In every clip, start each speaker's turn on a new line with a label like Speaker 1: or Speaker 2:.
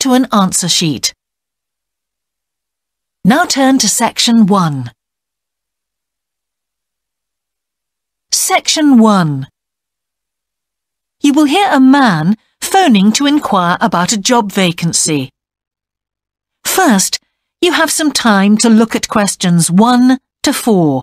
Speaker 1: to an answer sheet. Now turn to section 1. Section 1 You will hear a man phoning to inquire about a job vacancy. First, you have some time to look at questions 1 to 4.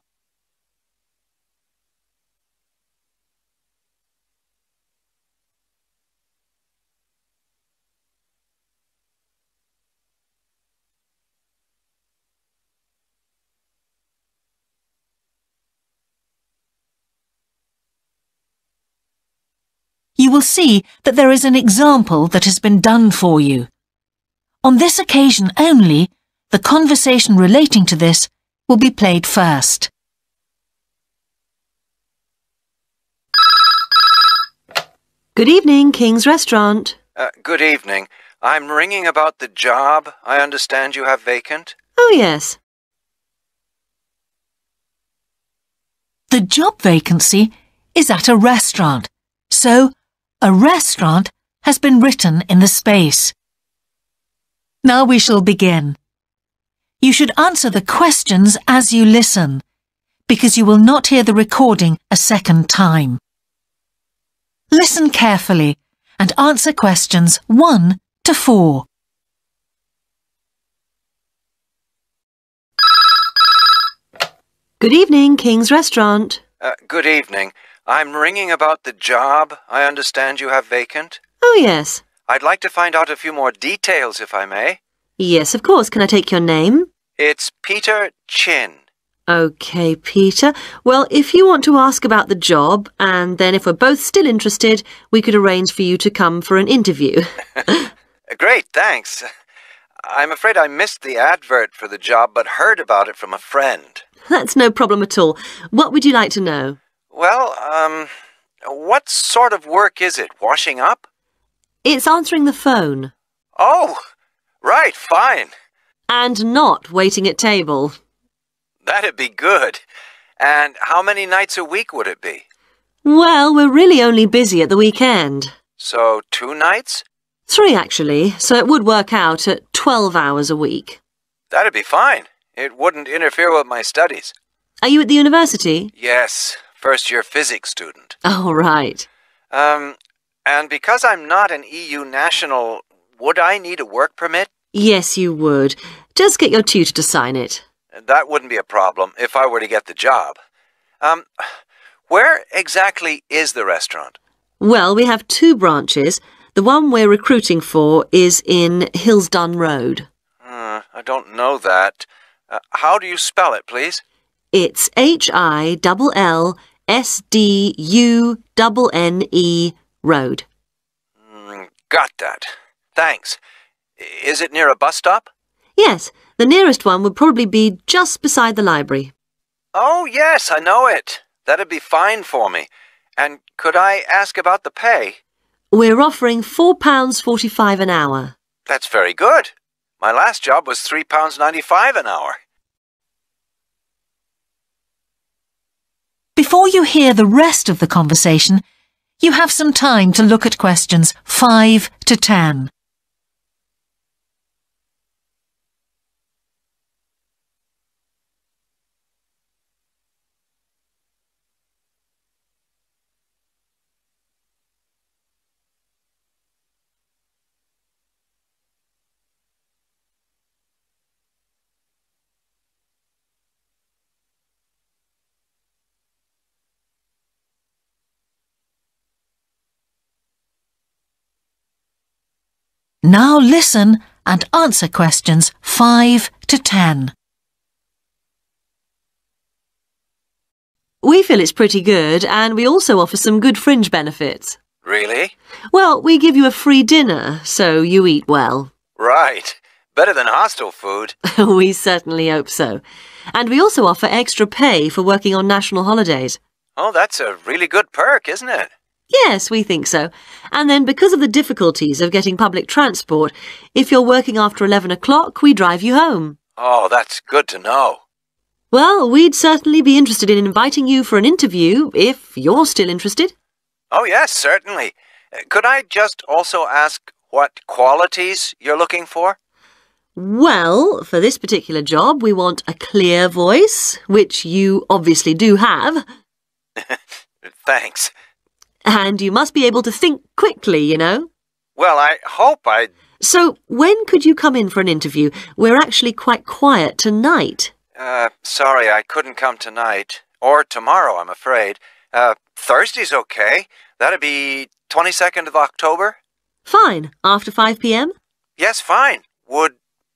Speaker 1: See that there is an example that has been done for you. On this occasion only, the conversation relating to this will be played first.
Speaker 2: Good evening, King's Restaurant.
Speaker 3: Uh, good evening. I'm ringing about the job I understand you have vacant.
Speaker 2: Oh, yes.
Speaker 1: The job vacancy is at a restaurant, so a restaurant has been written in the space. Now we shall begin. You should answer the questions as you listen, because you will not hear the recording a second time. Listen carefully and answer questions 1 to 4.
Speaker 2: Good evening, King's Restaurant.
Speaker 3: Uh, good evening. I'm ringing about the job I understand you have vacant.
Speaker 2: Oh, yes.
Speaker 3: I'd like to find out a few more details, if I may.
Speaker 2: Yes, of course. Can I take your name?
Speaker 3: It's Peter Chin.
Speaker 2: OK, Peter. Well, if you want to ask about the job, and then if we're both still interested, we could arrange for you to come for an interview.
Speaker 3: Great, thanks. I'm afraid I missed the advert for the job, but heard about it from a friend.
Speaker 2: That's no problem at all. What would you like to know?
Speaker 3: Well, um, what sort of work is it? Washing up?
Speaker 2: It's answering the phone.
Speaker 3: Oh, right, fine.
Speaker 2: And not waiting at table.
Speaker 3: That'd be good. And how many nights a week would it be?
Speaker 2: Well, we're really only busy at the weekend.
Speaker 3: So, two nights?
Speaker 2: Three, actually, so it would work out at 12 hours a week.
Speaker 3: That'd be fine. It wouldn't interfere with my studies.
Speaker 2: Are you at the university?
Speaker 3: Yes, first year physics student.
Speaker 2: Oh, right.
Speaker 3: Um, and because I'm not an EU national, would I need a work permit?
Speaker 2: Yes, you would. Just get your tutor to sign it.
Speaker 3: That wouldn't be a problem if I were to get the job. Um, where exactly is the restaurant?
Speaker 2: Well, we have two branches. The one we're recruiting for is in Hillsdunne Road.
Speaker 3: Uh, I don't know that. Uh, how do you spell it, please?
Speaker 2: It's H I L L S D U N N E Road.
Speaker 3: Mm, got that. Thanks. Is it near a bus stop?
Speaker 2: Yes, the nearest one would probably be just beside the library.
Speaker 3: Oh, yes, I know it. That'd be fine for me. And could I ask about the pay?
Speaker 2: We're offering £4.45 an hour.
Speaker 3: That's very good. My last job was £3.95 an hour.
Speaker 1: Before you hear the rest of the conversation, you have some time to look at questions 5 to 10. Now listen and answer questions 5 to 10.
Speaker 2: We feel it's pretty good and we also offer some good fringe benefits.
Speaker 3: Really?
Speaker 2: Well, we give you a free dinner, so you eat well.
Speaker 3: Right. Better than hostel food.
Speaker 2: we certainly hope so. And we also offer extra pay for working on national holidays.
Speaker 3: Oh, that's a really good perk, isn't it?
Speaker 2: Yes, we think so. And then because of the difficulties of getting public transport, if you're working after 11 o'clock, we drive you home.
Speaker 3: Oh, that's good to know.
Speaker 2: Well, we'd certainly be interested in inviting you for an interview if you're still interested.
Speaker 3: Oh, yes, certainly. Uh, Could I just also ask what qualities you're looking for?
Speaker 2: Well, for this particular job, we want a clear voice, which you obviously do have,
Speaker 3: Thanks.
Speaker 2: And you must be able to think quickly, you know.
Speaker 3: Well, I hope I.
Speaker 2: So, when could you come in for an interview? We're actually quite quiet tonight.
Speaker 3: Uh, sorry, I couldn't come tonight. Or tomorrow, I'm afraid. Uh, Thursday's okay. That'd be 22nd of October?
Speaker 2: Fine, after 5 p.m.?
Speaker 3: Yes, fine. Would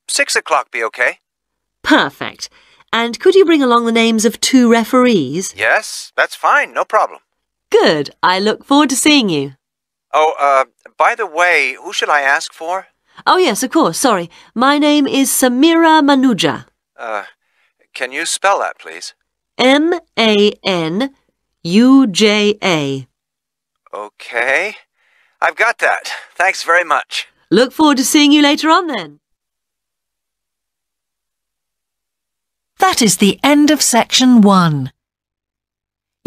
Speaker 3: 6 o'clock be okay?
Speaker 2: Perfect. And could you bring along the names of two referees?
Speaker 3: Yes, that's fine. No problem.
Speaker 2: Good. I look forward to seeing you.
Speaker 3: Oh, uh, by the way, who should I ask for?
Speaker 2: Oh, yes, of course. Sorry. My name is Samira Manuja.
Speaker 3: Uh, can you spell that, please?
Speaker 2: M A N U J A.
Speaker 3: Okay. I've got that. Thanks very much.
Speaker 2: Look forward to seeing you later on then.
Speaker 1: That is the end of section one.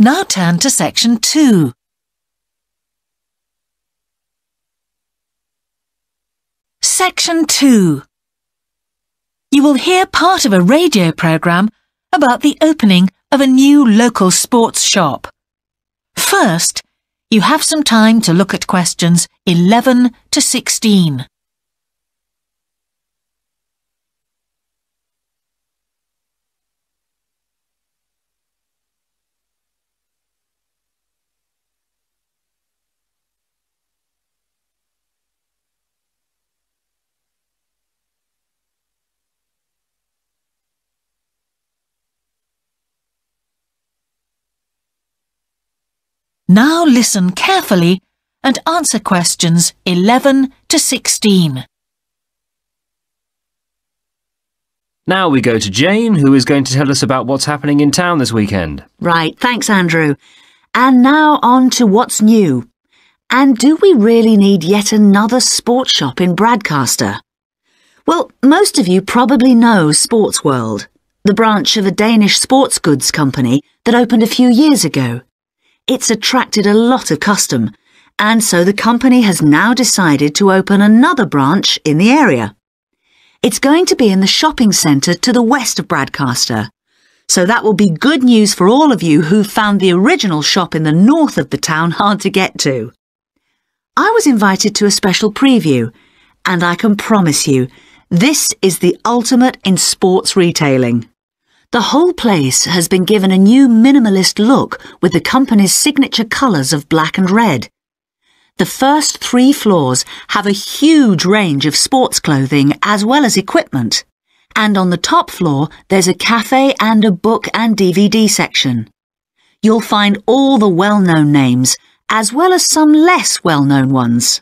Speaker 1: Now turn to section two. Section 2 You will hear part of a radio programme about the opening of a new local sports shop. First, you have some time to look at questions 11 to 16. Now listen carefully and answer questions 11 to 16.
Speaker 4: Now we go to Jane, who is going to tell us about what's happening in town this weekend.
Speaker 5: Right, thanks, Andrew. And now on to what's new. And do we really need yet another sports shop in Bradcaster? Well, most of you probably know Sports World, the branch of a Danish sports goods company that opened a few years ago. It's attracted a lot of custom, and so the company has now decided to open another branch in the area. It's going to be in the shopping centre to the west of Bradcaster. So that will be good news for all of you who found the original shop in the north of the town hard to get to. I was invited to a special preview, and I can promise you, this is the ultimate in sports retailing. The whole place has been given a new minimalist look with the company's signature colours of black and red. The first three floors have a huge range of sports clothing as well as equipment. And on the top floor, there's a cafe and a book and DVD section. You'll find all the well-known names, as well as some less well-known ones.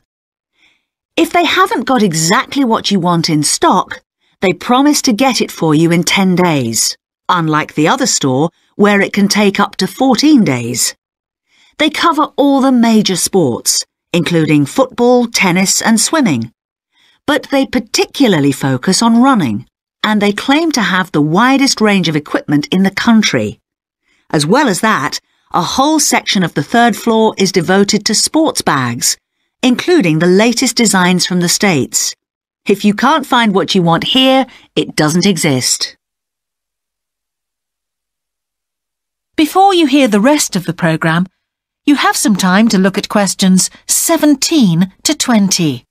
Speaker 5: If they haven't got exactly what you want in stock, they promise to get it for you in 10 days, unlike the other store where it can take up to 14 days. They cover all the major sports, including football, tennis and swimming. But they particularly focus on running, and they claim to have the widest range of equipment in the country. As well as that, a whole section of the third floor is devoted to sports bags, including the latest designs from the States. If you can't find what you want here, it doesn't exist.
Speaker 1: Before you hear the rest of the programme, You have some time to look at questions 17 to 20.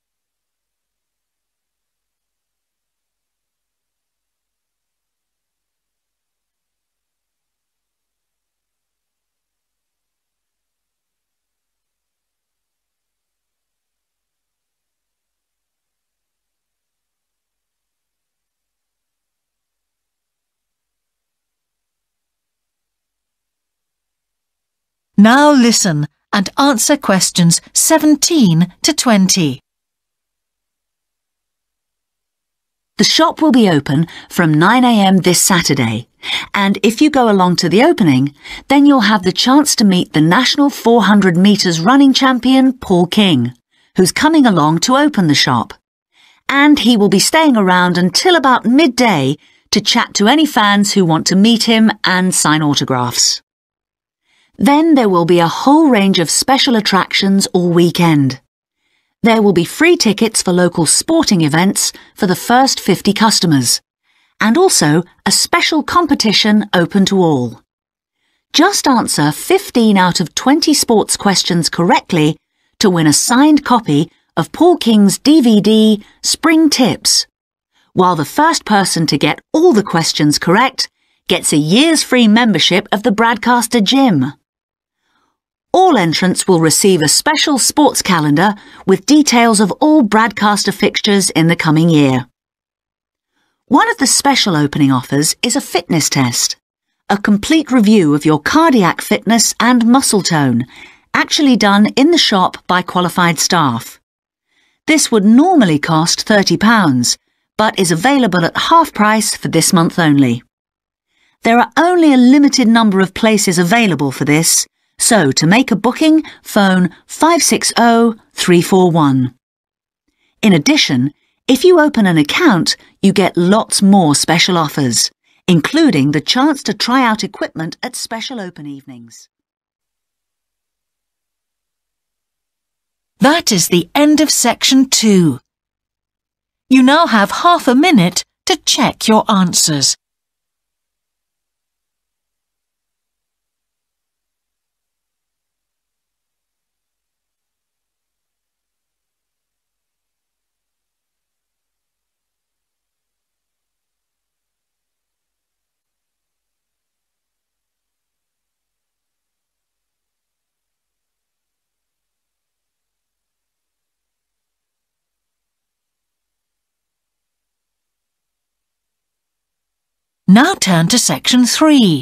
Speaker 1: Now listen and answer questions 17 to 20.
Speaker 5: The shop will be open from 9am this Saturday, and if you go along to the opening, then you'll have the chance to meet the national 400 metres running champion Paul King, who's coming along to open the shop. And he will be staying around until about midday to chat to any fans who want to meet him and sign autographs. Then there will be a whole range of special attractions all weekend. There will be free tickets for local sporting events for the first 50 customers, and also a special competition open to all. Just answer 15 out of 20 sports questions correctly to win a signed copy of Paul King's DVD Spring Tips, while the first person to get all the questions correct gets a year's free membership of the Bradcaster Gym all entrants will receive a special sports calendar with details of all Bradcaster fixtures in the coming year. One of the special opening offers is a fitness test, a complete review of your cardiac fitness and muscle tone, actually done in the shop by qualified staff. This would normally cost £30, but is available at half price for this month only. There are only a limited number of places available for this, so to make a booking, phone 560-341. In addition, if you open an account, you get lots more special offers, including the chance to try out equipment at special open evenings.
Speaker 1: That is the end of section two. You now have half a minute to check your answers. Now turn to section 3.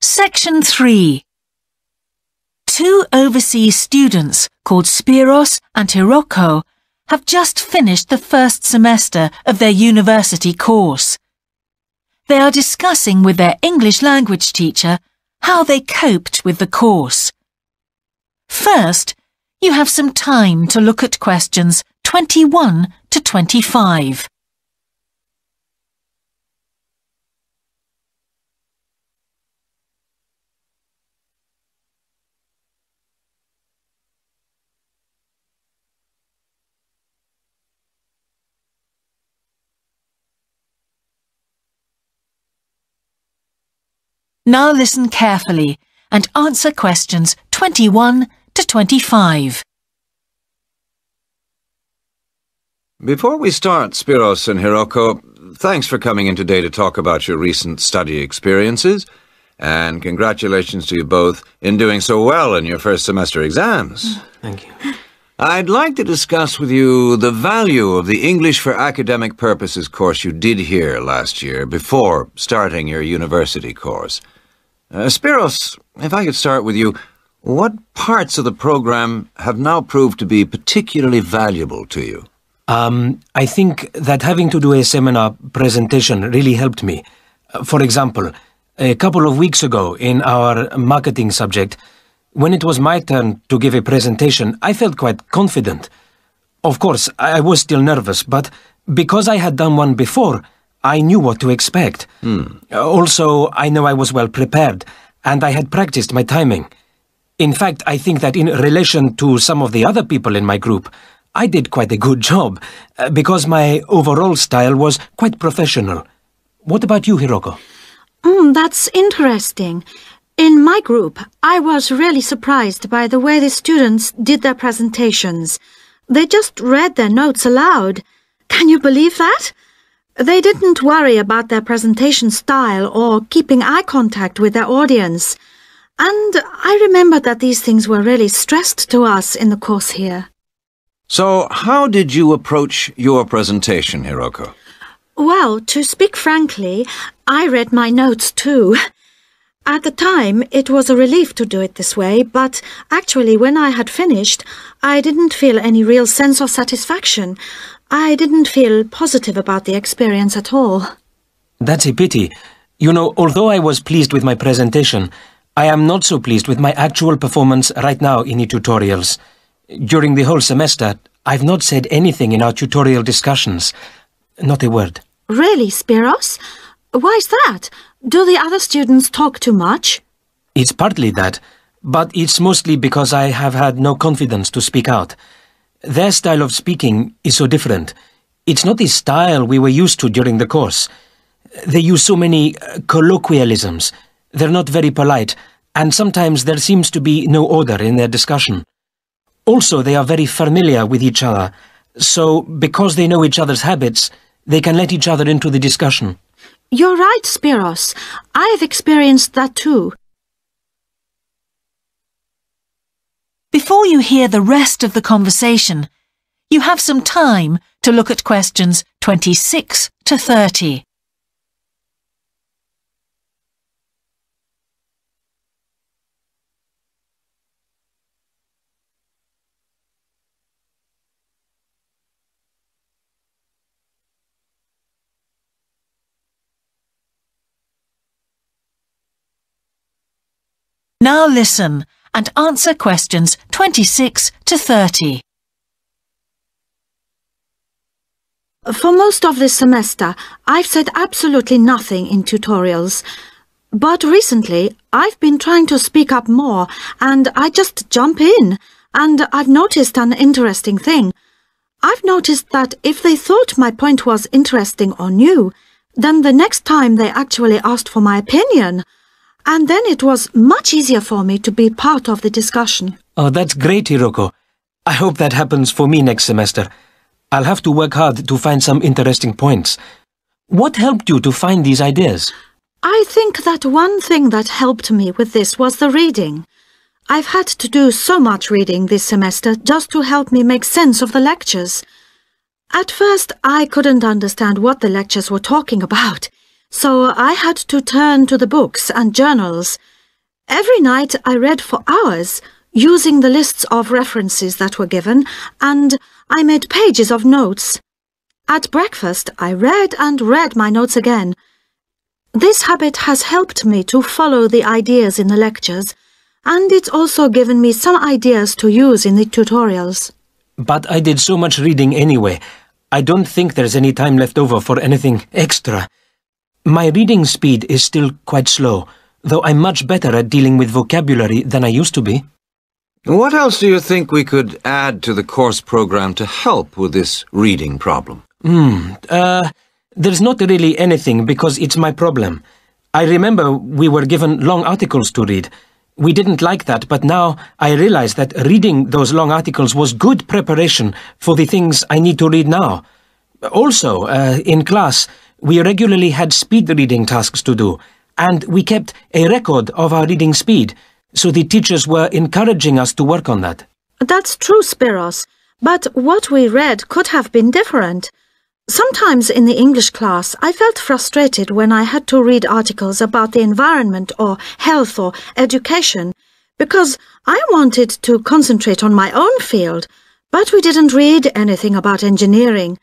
Speaker 1: Section 3. Two overseas students called Spiros and Hiroko have just finished the first semester of their university course. They are discussing with their English language teacher how they coped with the course. First, you have some time to look at questions 21 to 25. Now listen carefully and answer questions 21 to 25.
Speaker 6: Before we start, Spiros and Hiroko, thanks for coming in today to talk about your recent study experiences, and congratulations to you both in doing so well in your first semester exams.
Speaker 7: Thank you.
Speaker 6: I'd like to discuss with you the value of the English for Academic Purposes course you did here last year before starting your university course. Uh, Spiros, if I could start with you, what parts of the program have now proved to be particularly valuable to you?
Speaker 7: Um, I think that having to do a seminar presentation really helped me. For example, a couple of weeks ago in our marketing subject, when it was my turn to give a presentation, I felt quite confident. Of course, I was still nervous, but because I had done one before, I knew what to expect.
Speaker 6: Hmm.
Speaker 7: Also, I know I was well prepared, and I had practiced my timing. In fact, I think that in relation to some of the other people in my group, I did quite a good job, uh, because my overall style was quite professional. What about you, Hiroko?
Speaker 8: Mm, that's interesting. In my group, I was really surprised by the way the students did their presentations. They just read their notes aloud. Can you believe that? They didn't worry about their presentation style or keeping eye contact with their audience. And I remember that these things were really stressed to us in the course here.
Speaker 6: So, how did you approach your presentation, Hiroko?
Speaker 8: Well, to speak frankly, I read my notes too. At the time, it was a relief to do it this way, but actually, when I had finished, I didn't feel any real sense of satisfaction. I didn't feel positive about the experience at all.
Speaker 7: That's a pity. You know, although I was pleased with my presentation, I am not so pleased with my actual performance right now in the tutorials. During the whole semester, I've not said anything in our tutorial discussions. Not a word.
Speaker 8: Really, Spiros? Why's that? Do the other students talk too much?
Speaker 7: It's partly that, but it's mostly because I have had no confidence to speak out. Their style of speaking is so different. It's not the style we were used to during the course. They use so many uh, colloquialisms. They're not very polite, and sometimes there seems to be no order in their discussion. Also, they are very familiar with each other, so because they know each other's habits, they can let each other into the discussion.
Speaker 8: You're right, Spiros. I've experienced that too.
Speaker 1: Before you hear the rest of the conversation, you have some time to look at questions 26 to 30. Now listen and answer questions 26 to 30.
Speaker 8: For most of this semester, I've said absolutely nothing in tutorials. But recently, I've been trying to speak up more, and I just jump in. And I've noticed an interesting thing. I've noticed that if they thought my point was interesting or new, then the next time they actually asked for my opinion. And then it was much easier for me to be part of the discussion.
Speaker 7: Oh, that's great, Hiroko. I hope that happens for me next semester. I'll have to work hard to find some interesting points. What helped you to find these ideas?
Speaker 8: I think that one thing that helped me with this was the reading. I've had to do so much reading this semester just to help me make sense of the lectures. At first, I couldn't understand what the lectures were talking about so I had to turn to the books and journals. Every night I read for hours, using the lists of references that were given, and I made pages of notes. At breakfast, I read and read my notes again. This habit has helped me to follow the ideas in the lectures, and it's also given me some ideas to use in the tutorials.
Speaker 7: But I did so much reading anyway. I don't think there's any time left over for anything extra. My reading speed is still quite slow, though I'm much better at dealing with vocabulary than I used to be.
Speaker 6: What else do you think we could add to the course program to help with this reading problem?
Speaker 7: Hmm, uh, there's not really anything because it's my problem. I remember we were given long articles to read. We didn't like that, but now I realize that reading those long articles was good preparation for the things I need to read now. Also, uh, in class, we regularly had speed reading tasks to do, and we kept a record of our reading speed, so the teachers were encouraging us to work on that.
Speaker 8: That's true, Spiros, but what we read could have been different. Sometimes in the English class, I felt frustrated when I had to read articles about the environment or health or education, because I wanted to concentrate on my own field, but we didn't read anything about engineering.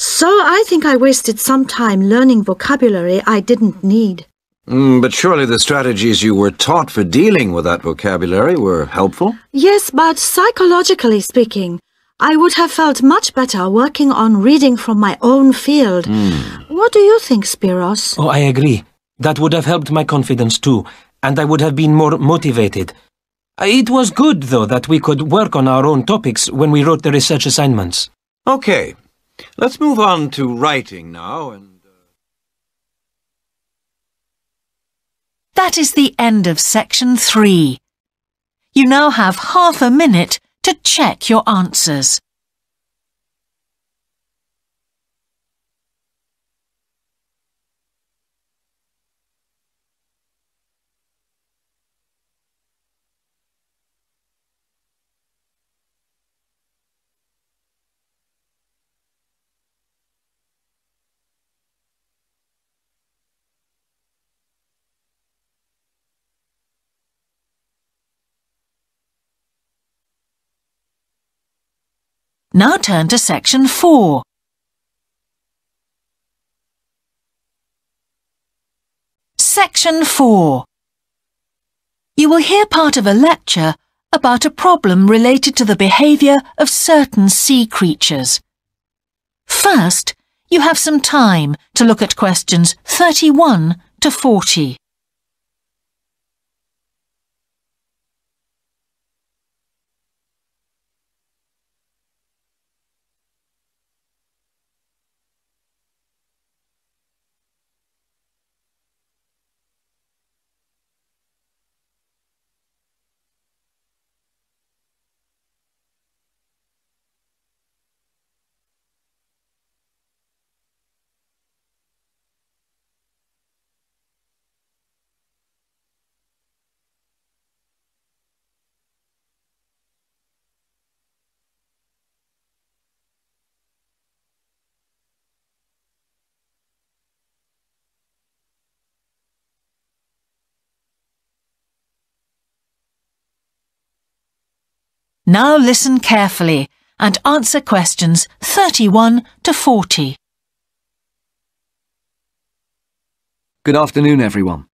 Speaker 8: So I think I wasted some time learning vocabulary I didn't need.
Speaker 6: Mm, but surely the strategies you were taught for dealing with that vocabulary were helpful?
Speaker 8: Yes, but psychologically speaking, I would have felt much better working on reading from my own field.
Speaker 6: Mm.
Speaker 8: What do you think, Spiros?
Speaker 7: Oh, I agree. That would have helped my confidence too, and I would have been more motivated. Uh, it was good, though, that we could work on our own topics when we wrote the research assignments.
Speaker 6: Okay, Let's move on to writing now and...
Speaker 1: Uh, that is the end of section three. You now have half a minute to check your answers. Now turn to section 4. Section 4. You will hear part of a lecture about a problem related to the behaviour of certain sea creatures. First, you have some time to look at questions 31 to 40. Now listen carefully and answer questions 31 to 40.
Speaker 9: Good afternoon, everyone.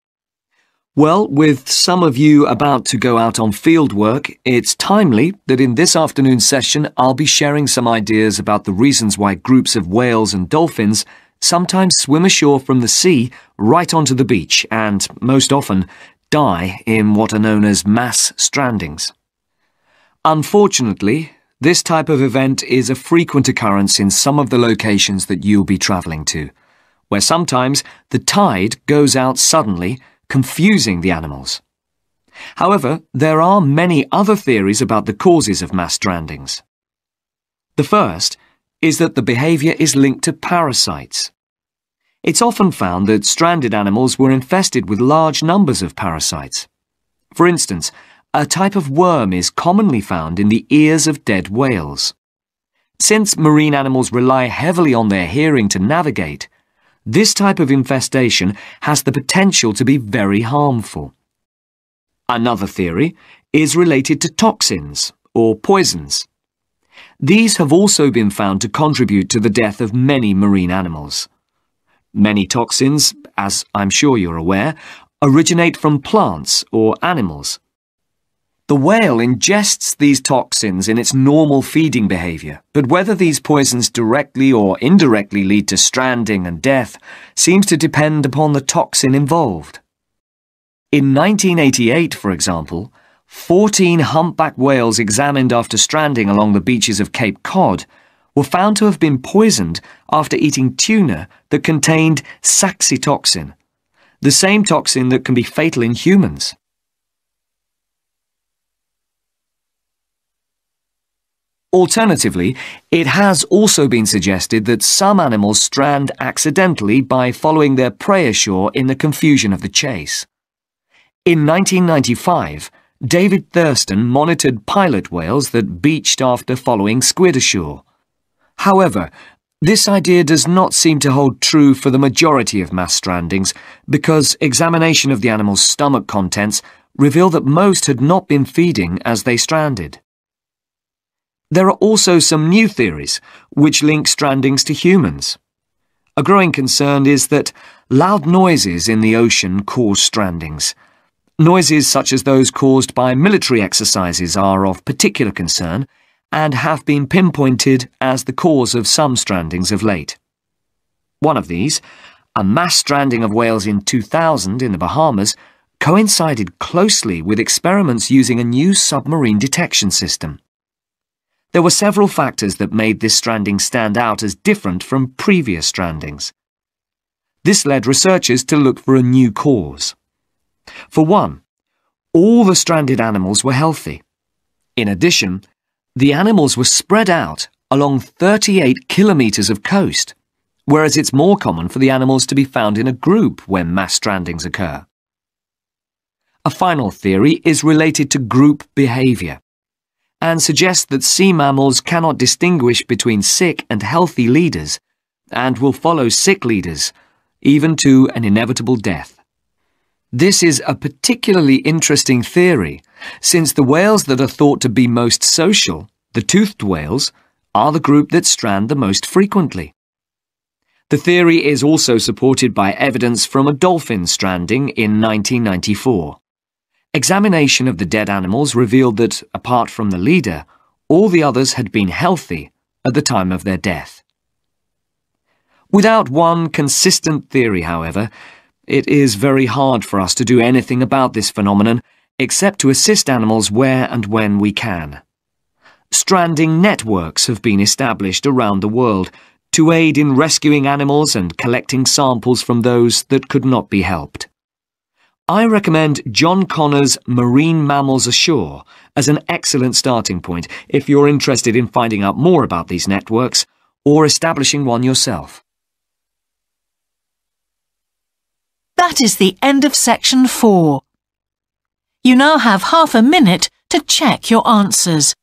Speaker 9: Well, with some of you about to go out on field work, it's timely that in this afternoon's session I'll be sharing some ideas about the reasons why groups of whales and dolphins sometimes swim ashore from the sea right onto the beach and, most often, die in what are known as mass strandings. Unfortunately, this type of event is a frequent occurrence in some of the locations that you'll be travelling to, where sometimes the tide goes out suddenly, confusing the animals. However, there are many other theories about the causes of mass strandings. The first is that the behaviour is linked to parasites. It's often found that stranded animals were infested with large numbers of parasites. For instance, a type of worm is commonly found in the ears of dead whales. Since marine animals rely heavily on their hearing to navigate, this type of infestation has the potential to be very harmful. Another theory is related to toxins, or poisons. These have also been found to contribute to the death of many marine animals. Many toxins, as I'm sure you're aware, originate from plants or animals. The whale ingests these toxins in its normal feeding behavior, but whether these poisons directly or indirectly lead to stranding and death seems to depend upon the toxin involved. In 1988, for example, 14 humpback whales examined after stranding along the beaches of Cape Cod were found to have been poisoned after eating tuna that contained saxitoxin, the same toxin that can be fatal in humans. Alternatively, it has also been suggested that some animals strand accidentally by following their prey ashore in the confusion of the chase. In 1995, David Thurston monitored pilot whales that beached after following squid ashore. However, this idea does not seem to hold true for the majority of mass strandings because examination of the animal's stomach contents reveal that most had not been feeding as they stranded. There are also some new theories which link strandings to humans. A growing concern is that loud noises in the ocean cause strandings. Noises such as those caused by military exercises are of particular concern and have been pinpointed as the cause of some strandings of late. One of these, a mass stranding of whales in 2000 in the Bahamas, coincided closely with experiments using a new submarine detection system. There were several factors that made this stranding stand out as different from previous strandings. This led researchers to look for a new cause. For one, all the stranded animals were healthy. In addition, the animals were spread out along 38 kilometres of coast, whereas it's more common for the animals to be found in a group when mass strandings occur. A final theory is related to group behaviour and suggests that sea mammals cannot distinguish between sick and healthy leaders and will follow sick leaders, even to an inevitable death. This is a particularly interesting theory, since the whales that are thought to be most social, the toothed whales, are the group that strand the most frequently. The theory is also supported by evidence from a dolphin stranding in 1994. Examination of the dead animals revealed that, apart from the leader, all the others had been healthy at the time of their death. Without one consistent theory, however, it is very hard for us to do anything about this phenomenon except to assist animals where and when we can. Stranding networks have been established around the world to aid in rescuing animals and collecting samples from those that could not be helped. I recommend John Connor's Marine Mammals Ashore as an excellent starting point if you're interested in finding out more about these networks or establishing one yourself.
Speaker 1: That is the end of section four. You now have half a minute to check your answers.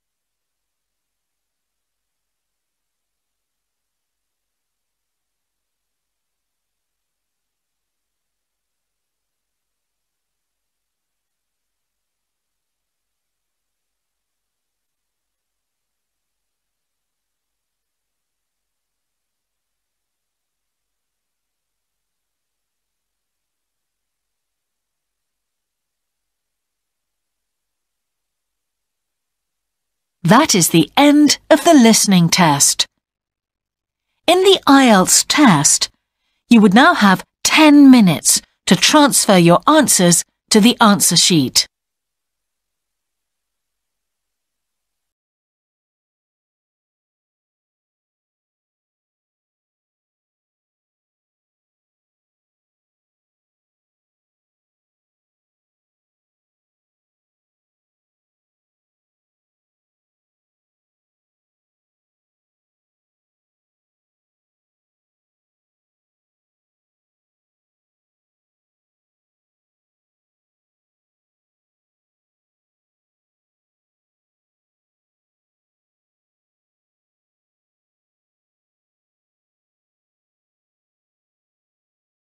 Speaker 1: That is the end of the listening test. In the IELTS test, you would now have 10 minutes to transfer your answers to the answer sheet.